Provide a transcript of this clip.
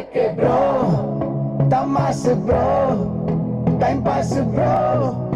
se quebró, está más bro, está impasse bro.